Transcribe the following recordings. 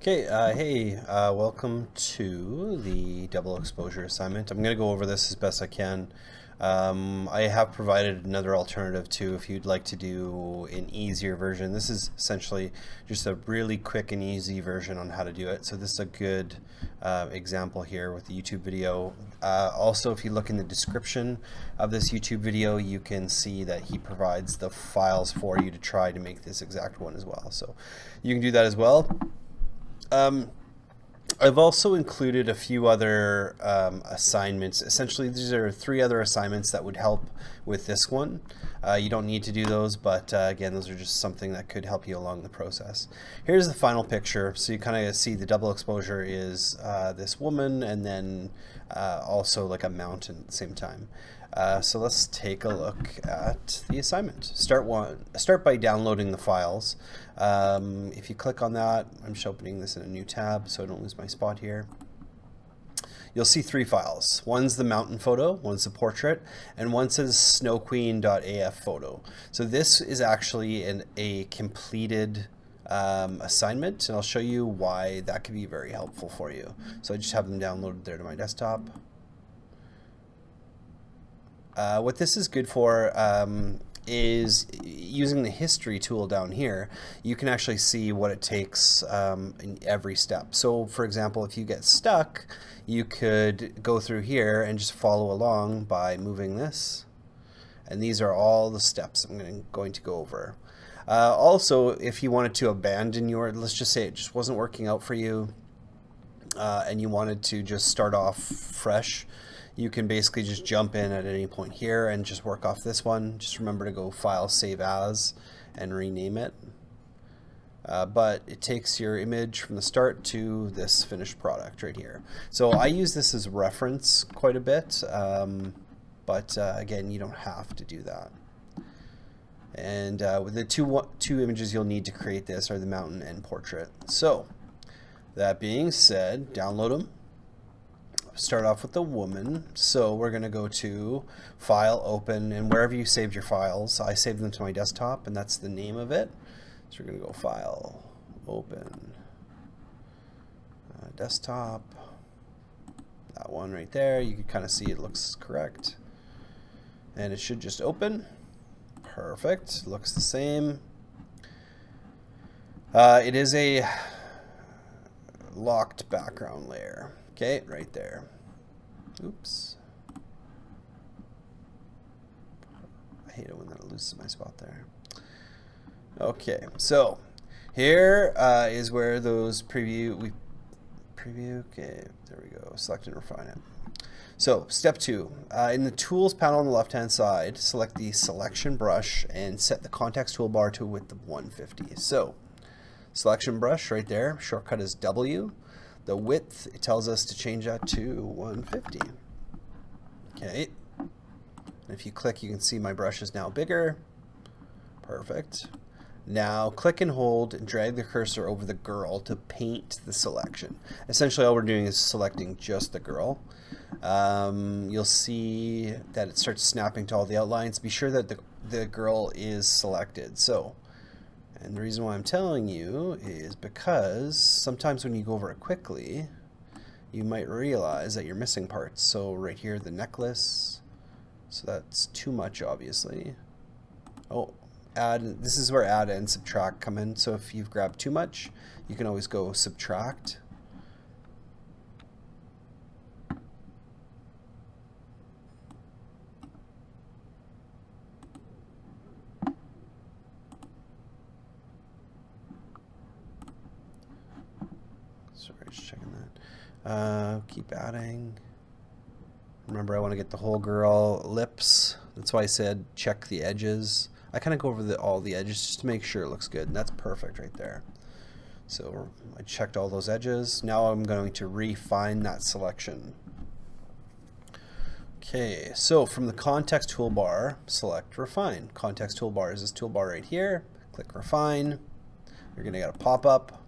Okay, uh, hey, uh, welcome to the double exposure assignment. I'm going to go over this as best I can. Um, I have provided another alternative too if you'd like to do an easier version. This is essentially just a really quick and easy version on how to do it. So this is a good uh, example here with the YouTube video. Uh, also, if you look in the description of this YouTube video, you can see that he provides the files for you to try to make this exact one as well. So you can do that as well. Um, I've also included a few other um, assignments. Essentially, these are three other assignments that would help with this one. Uh, you don't need to do those, but uh, again, those are just something that could help you along the process. Here's the final picture. So you kind of see the double exposure is uh, this woman and then uh, also like a mountain at the same time. Uh, so let's take a look at the assignment. Start one. Start by downloading the files. Um, if you click on that, I'm just opening this in a new tab so I don't lose my spot here. You'll see three files. One's the mountain photo, one's the portrait, and one says snowqueen.af photo. So this is actually an, a completed um, assignment, and I'll show you why that could be very helpful for you. So I just have them downloaded there to my desktop. Uh, what this is good for um, is using the history tool down here, you can actually see what it takes um, in every step. So for example, if you get stuck, you could go through here and just follow along by moving this. And these are all the steps I'm going to go over. Uh, also, if you wanted to abandon your, let's just say it just wasn't working out for you, uh, and you wanted to just start off fresh, you can basically just jump in at any point here and just work off this one. Just remember to go File, Save As, and rename it. Uh, but it takes your image from the start to this finished product right here. So I use this as reference quite a bit, um, but uh, again, you don't have to do that. And uh, the two, two images you'll need to create this are the mountain and portrait. So that being said, download them start off with the woman. So we're going to go to File, Open, and wherever you saved your files, I saved them to my desktop, and that's the name of it. So we're going to go File, Open, uh, Desktop, that one right there. You can kind of see it looks correct. And it should just open. Perfect. Looks the same. Uh, it is a locked background layer. Okay, right there. Oops. I hate it when that loses my spot there. Okay, so here uh, is where those preview, we preview, okay, there we go, select and refine it. So step two, uh, in the tools panel on the left hand side, select the selection brush and set the context toolbar to width of 150. So selection brush right there, shortcut is W. The width, tells us to change that to 150. Okay. And if you click, you can see my brush is now bigger. Perfect. Now click and hold and drag the cursor over the girl to paint the selection. Essentially all we're doing is selecting just the girl. Um, you'll see that it starts snapping to all the outlines. Be sure that the, the girl is selected. So and the reason why I'm telling you is because sometimes when you go over it quickly, you might realize that you're missing parts. So right here, the necklace. So that's too much, obviously. Oh, add. This is where add and subtract come in. So if you've grabbed too much, you can always go subtract. Sorry, just checking that. Uh, keep adding. Remember, I want to get the whole girl lips. That's why I said check the edges. I kind of go over the, all the edges just to make sure it looks good. And that's perfect right there. So I checked all those edges. Now I'm going to refine that selection. Okay, so from the context toolbar, select refine. Context toolbar is this toolbar right here. Click refine. You're going to get a pop-up.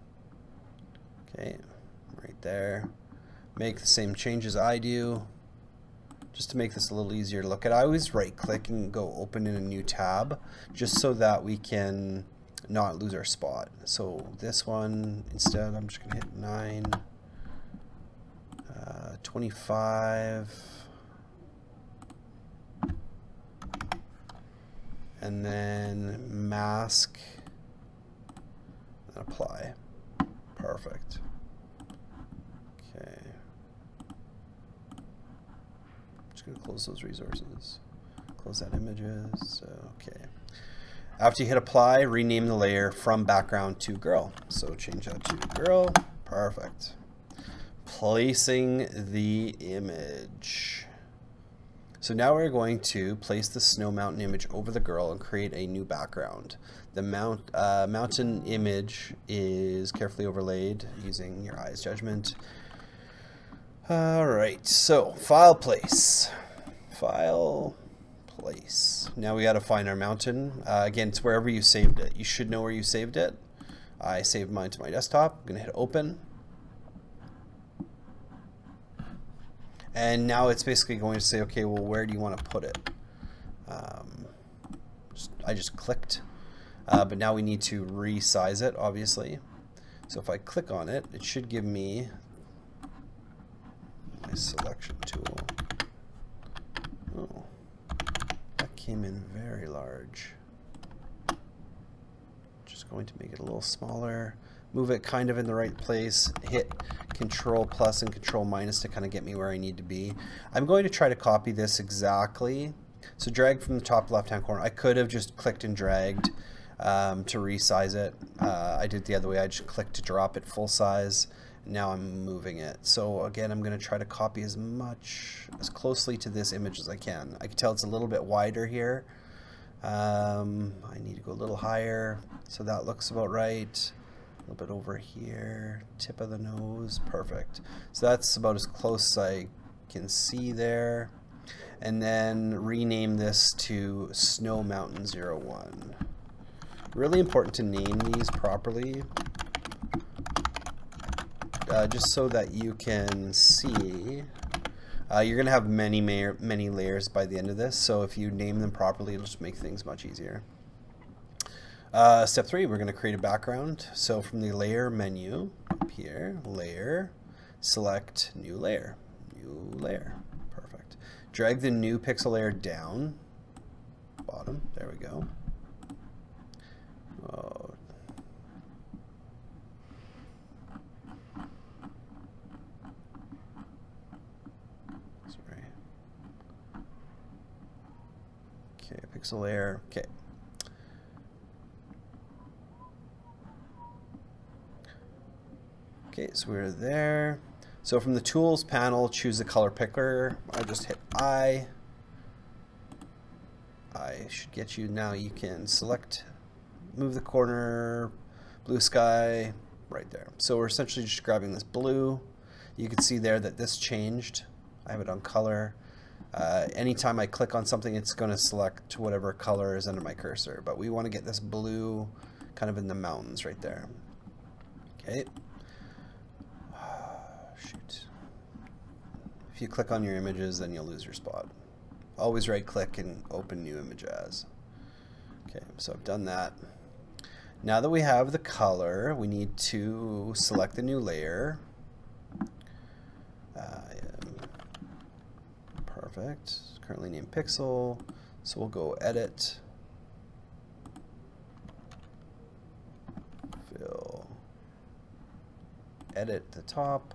Okay, right there. Make the same changes I do. Just to make this a little easier to look at, I always right click and go open in a new tab just so that we can not lose our spot. So this one, instead, I'm just to hit 9, uh, 25, and then mask and apply. Perfect. Okay. Close those resources. Close that images. Okay. After you hit apply, rename the layer from background to girl. So change that to girl. Perfect. Placing the image. So now we're going to place the snow mountain image over the girl and create a new background. The mount, uh, mountain image is carefully overlaid using your eyes judgment. All right, so file place. File place. Now we got to find our mountain. Uh, again, it's wherever you saved it. You should know where you saved it. I saved mine to my desktop. I'm going to hit open. And now it's basically going to say, okay, well, where do you want to put it? Um, just, I just clicked, uh, but now we need to resize it, obviously. So if I click on it, it should give me my selection tool. Oh, that came in very large. Just going to make it a little smaller move it kind of in the right place, hit control plus and control minus to kind of get me where I need to be. I'm going to try to copy this exactly. So drag from the top left hand corner. I could have just clicked and dragged um, to resize it. Uh, I did the other way. I just clicked to drop it full size. Now I'm moving it. So again, I'm going to try to copy as much, as closely to this image as I can. I can tell it's a little bit wider here. Um, I need to go a little higher. So that looks about right a little bit over here, tip of the nose, perfect. So that's about as close as I can see there. And then rename this to Snow Mountain 01. Really important to name these properly, uh, just so that you can see. Uh, you're going to have many, many layers by the end of this, so if you name them properly, it'll just make things much easier. Uh, step three, we're going to create a background. So from the layer menu up here, layer, select new layer, new layer. Perfect. Drag the new pixel layer down, bottom, there we go. Oh. Sorry. Okay, pixel layer, okay. Okay, so we're there. So from the tools panel, choose the color picker. I just hit I. I should get you now. You can select, move the corner, blue sky, right there. So we're essentially just grabbing this blue. You can see there that this changed. I have it on color. Uh, anytime I click on something, it's going to select whatever color is under my cursor. But we want to get this blue kind of in the mountains right there. Okay. Shoot. If you click on your images, then you'll lose your spot. Always right click and open new image as. Okay, so I've done that. Now that we have the color, we need to select the new layer. Uh, perfect. Currently named Pixel. So we'll go Edit. Fill. Edit the top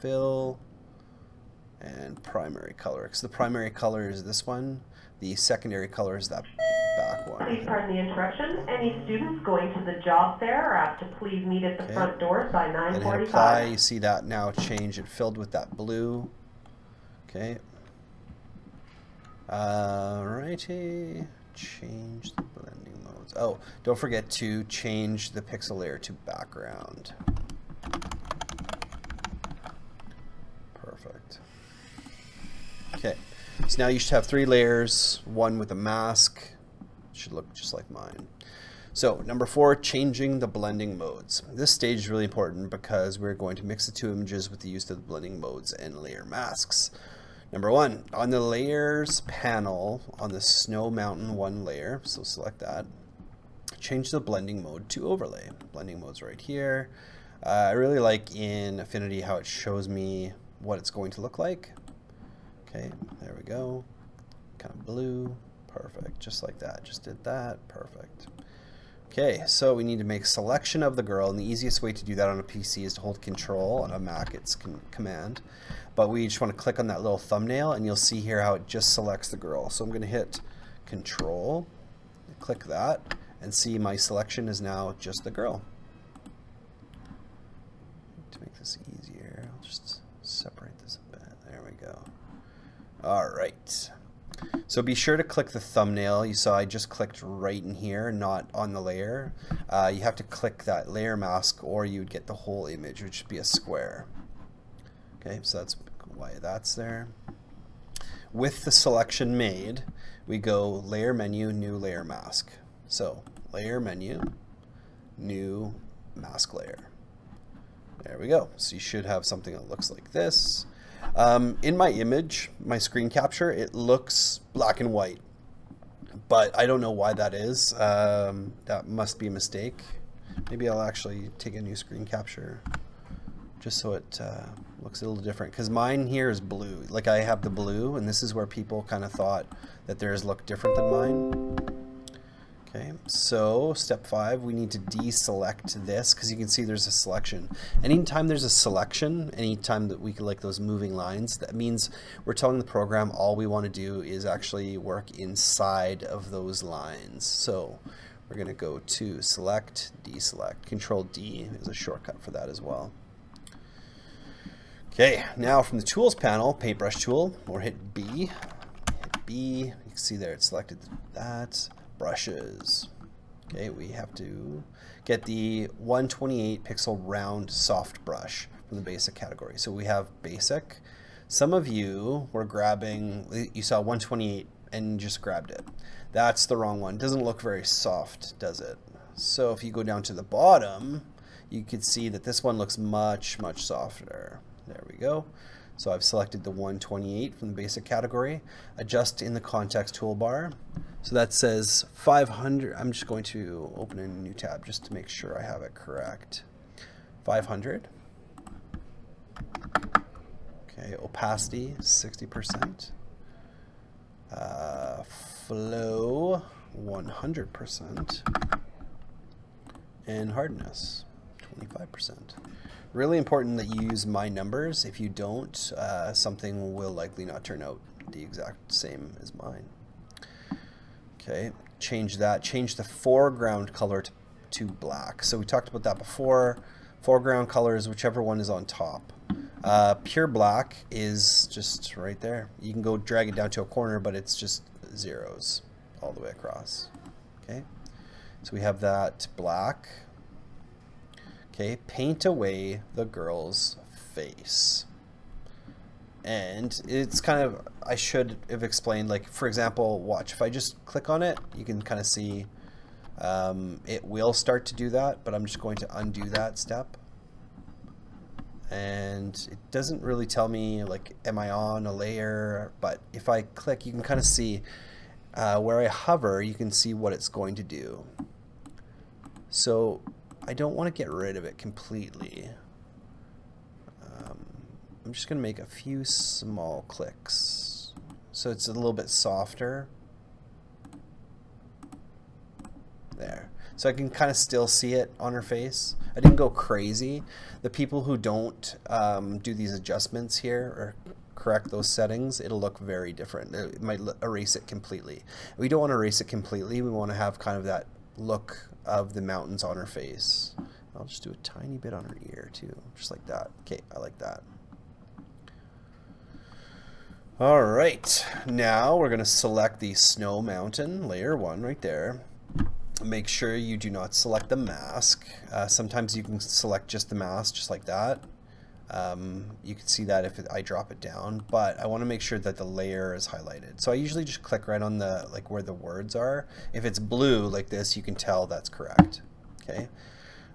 fill and primary color because the primary color is this one the secondary color is that back one please pardon the interruption any students going to the job fair are asked to please meet at the okay. front door by 9:45 And apply you see that now change it filled with that blue okay alrighty change the blending modes oh don't forget to change the pixel layer to background Perfect. Okay, so now you should have three layers, one with a mask. Should look just like mine. So number four, changing the blending modes. This stage is really important because we're going to mix the two images with the use of the blending modes and layer masks. Number one, on the layers panel on the Snow Mountain one layer, so select that, change the blending mode to overlay. Blending mode's right here. Uh, I really like in Affinity how it shows me what it's going to look like. Okay, there we go. Kind of blue. Perfect, just like that. Just did that. Perfect. Okay, so we need to make selection of the girl, and the easiest way to do that on a PC is to hold Control. On a Mac, it's Command. But we just want to click on that little thumbnail, and you'll see here how it just selects the girl. So I'm going to hit Control, click that, and see my selection is now just the girl. To make this easier, I'll just separate this a bit. There we go. All right. So be sure to click the thumbnail. You saw I just clicked right in here, not on the layer. Uh, you have to click that layer mask or you'd get the whole image, which would be a square. Okay, so that's why that's there. With the selection made, we go layer menu, new layer mask. So layer menu, new mask layer. There we go. So you should have something that looks like this. Um, in my image, my screen capture, it looks black and white, but I don't know why that is. Um, that must be a mistake. Maybe I'll actually take a new screen capture just so it uh, looks a little different because mine here is blue like I have the blue and this is where people kind of thought that theirs looked different than mine Okay, so step five, we need to deselect this because you can see there's a selection. Anytime there's a selection, anytime that we can like those moving lines, that means we're telling the program all we want to do is actually work inside of those lines. So we're going to go to select, deselect. Control D is a shortcut for that as well. Okay, now from the tools panel, paintbrush tool, or hit B. Hit B, you can see there it selected that brushes. Okay, we have to get the 128 pixel round soft brush from the basic category. So we have basic. Some of you were grabbing, you saw 128 and just grabbed it. That's the wrong one. Doesn't look very soft, does it? So if you go down to the bottom, you can see that this one looks much, much softer. There we go. So I've selected the 128 from the basic category. Adjust in the context toolbar. So that says 500. I'm just going to open a new tab just to make sure I have it correct. 500. Okay, opacity 60%. Uh, flow 100%. And hardness 25%. Really important that you use my numbers. If you don't, uh, something will likely not turn out the exact same as mine. Okay, change that. Change the foreground color to, to black. So we talked about that before. Foreground color is whichever one is on top. Uh, pure black is just right there. You can go drag it down to a corner, but it's just zeros all the way across. Okay, so we have that black. Okay, paint away the girl's face. And it's kind of, I should have explained, like, for example, watch. If I just click on it, you can kind of see um, it will start to do that, but I'm just going to undo that step. And it doesn't really tell me, like, am I on a layer? But if I click, you can kind of see uh, where I hover, you can see what it's going to do. So I don't want to get rid of it completely. I'm just going to make a few small clicks so it's a little bit softer. There. So I can kind of still see it on her face. I didn't go crazy. The people who don't um, do these adjustments here or correct those settings, it'll look very different. It might erase it completely. We don't want to erase it completely. We want to have kind of that look of the mountains on her face. I'll just do a tiny bit on her ear too, just like that. Okay, I like that. All right, now we're gonna select the snow mountain, layer one right there. Make sure you do not select the mask. Uh, sometimes you can select just the mask, just like that. Um, you can see that if it, I drop it down, but I want to make sure that the layer is highlighted. So I usually just click right on the like where the words are. If it's blue like this, you can tell that's correct. Okay.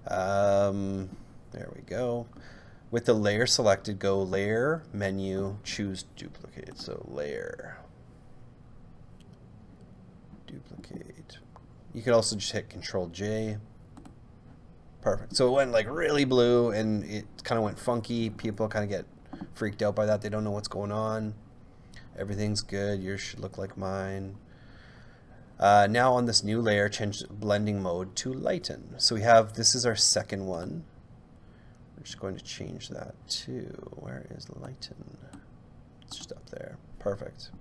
Um, there we go. With the layer selected, go layer, menu, choose duplicate. So layer, duplicate. You could also just hit Control J. Perfect. So it went like really blue and it kind of went funky. People kind of get freaked out by that. They don't know what's going on. Everything's good. Yours should look like mine. Uh, now on this new layer, change blending mode to lighten. So we have, this is our second one. We're just going to change that to, where is lighten? It's just up there. Perfect.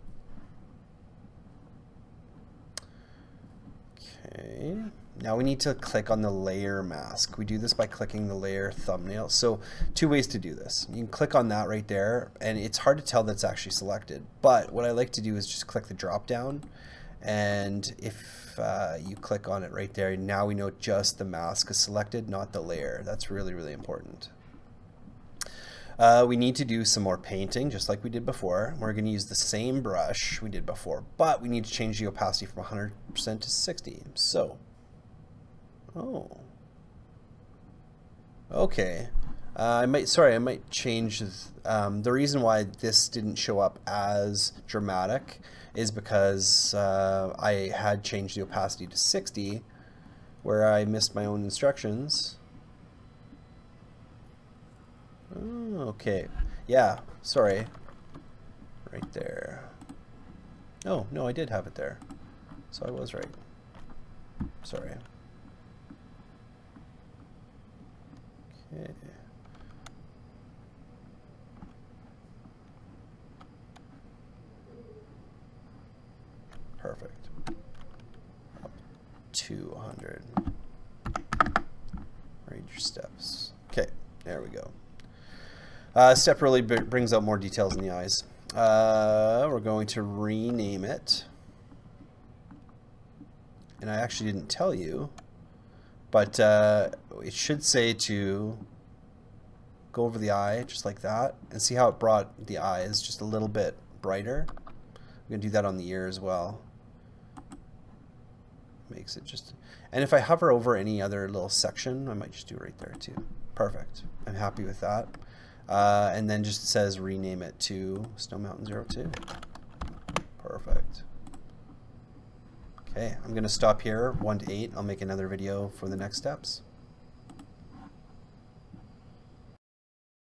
Okay. Now we need to click on the layer mask. We do this by clicking the layer thumbnail. So two ways to do this. You can click on that right there and it's hard to tell that's actually selected. But what I like to do is just click the drop down and if uh, you click on it right there, now we know just the mask is selected, not the layer. That's really, really important. Uh, we need to do some more painting, just like we did before. We're going to use the same brush we did before, but we need to change the opacity from 100% to 60. So, oh, okay. Uh, I might, sorry, I might change um, the reason why this didn't show up as dramatic is because uh, I had changed the opacity to 60 where I missed my own instructions. Oh, okay. Yeah, sorry. Right there. Oh, no, I did have it there. So I was right. Sorry. Okay. Perfect. Up 200. Read your steps. Okay, there we go. Uh, step really brings out more details in the eyes. Uh, we're going to rename it. And I actually didn't tell you, but uh, it should say to go over the eye just like that and see how it brought the eyes just a little bit brighter. I'm to do that on the ear as well makes it just and if I hover over any other little section I might just do right there too. Perfect. I'm happy with that. Uh, and then just says rename it to Snow Mountain 02 perfect. Okay I'm gonna stop here 1 to 8 I'll make another video for the next steps